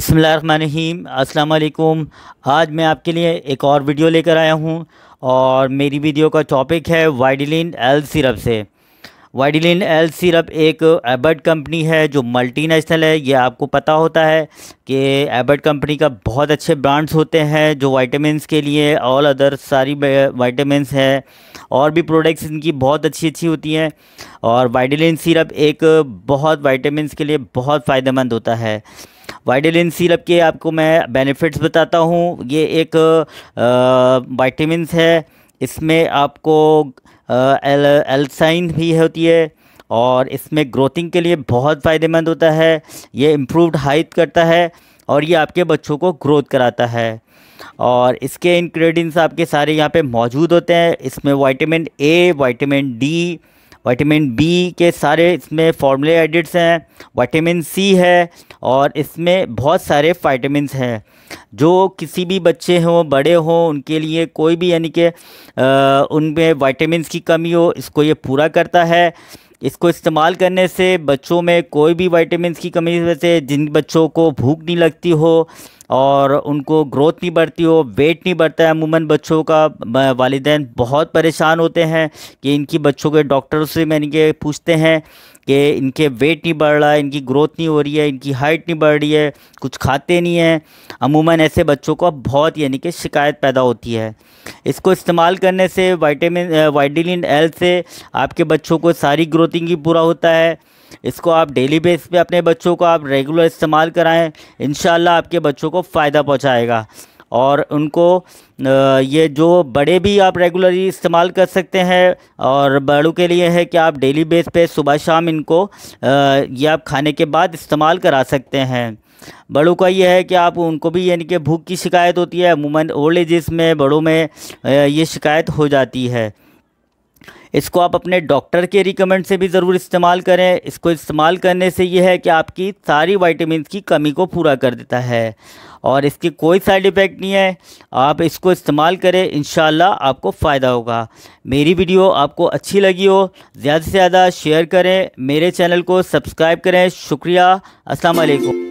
बसमीम अस्सलाम आज मैं आपके लिए एक और वीडियो लेकर आया हूँ और मेरी वीडियो का टॉपिक है वाइडिलिन एल सिरप से। वाइडिलिन एल सिरप एक एबर्ट कंपनी है जो मल्टीनेशनल है। ये आपको पता होता है कि एबर्ट कंपनी का बहुत अच्छे ब्रांड्स होते हैं जो वाइटामस के लिए ऑल अदर सारी वाइटामस है और भी प्रोडक्ट्स इनकी बहुत अच्छी अच्छी होती हैं। और वाइडिलिन सिरप एक बहुत वाइटामस के लिए बहुत फ़ायदेमंद होता है। वाइडलिन सिरप के आपको मैं बेनिफिट्स बताता हूँ। ये एक वाइटामस है। इसमें आपको एल्साइन भी होती है और इसमें ग्रोथिंग के लिए बहुत फ़ायदेमंद होता है। ये इम्प्रूवड हाइट करता है और ये आपके बच्चों को ग्रोथ कराता है। और इसके इंग्रेडिएंट्स आपके सारे यहाँ पे मौजूद होते हैं। इसमें vitamin A vitamin D vitamin B के सारे इसमें फॉर्मूले एडिट्स हैं वाइटामिन सी है और इसमें बहुत सारे वाइटामिन हैं। जो किसी भी बच्चे हों, बड़े हों, उनके लिए कोई भी यानी कि उनमें वाइटामस की कमी हो, इसको ये पूरा करता है। इसको इस्तेमाल करने से बच्चों में कोई भी वाइटामस की कमी वैसे से जिन बच्चों को भूख नहीं लगती हो और उनको ग्रोथ नहीं बढ़ती हो वेट नहीं बढ़ता है, अमूमन बच्चों का वालदे बहुत परेशान होते हैं कि इनकी बच्चों के डॉक्टरों से मैंने के पूछते हैं कि इनके वेट नहीं बढ़ रहा है, इनकी ग्रोथ नहीं हो रही है, इनकी हाइट नहीं बढ़ रही है, कुछ खाते नहीं हैं। अमूमन ऐसे बच्चों को बहुत यानी कि शिकायत पैदा होती है। इसको इस्तेमाल करने से वाइटामिन वाइटिलिन एल से आपके बच्चों को सारी ग्रोथिंग ही पूरा होता है। इसको आप डेली बेस पे अपने बच्चों को आप रेगुलर इस्तेमाल कराएँ इन आपके बच्चों को फ़ायदा पहुँचाएगा। और उनको ये जो बड़े भी आप रेगुलरली इस्तेमाल कर सकते हैं और बड़ों के लिए है कि आप डेली बेस पे सुबह शाम इनको ये आप खाने के बाद इस्तेमाल करा सकते हैं। बड़ों का ये है कि आप उनको भी यानी कि भूख की शिकायत होती है, अमूमन ओल्ड एजेस में बड़ों में ये शिकायत हो जाती है। इसको आप अपने डॉक्टर के रिकमेंड से भी ज़रूर इस्तेमाल करें। इसको इस्तेमाल करने से यह है कि आपकी सारी वाइटामिन की कमी को पूरा कर देता है और इसकी कोई साइड इफ़ेक्ट नहीं है। आप इसको इस्तेमाल करें इन आपको फ़ायदा होगा। मेरी वीडियो आपको अच्छी लगी हो, ज़्यादा से ज़्यादा शेयर करें। मेरे चैनल को सब्सक्राइब करें। शुक्रिया, अस्सलाम वालेकुम।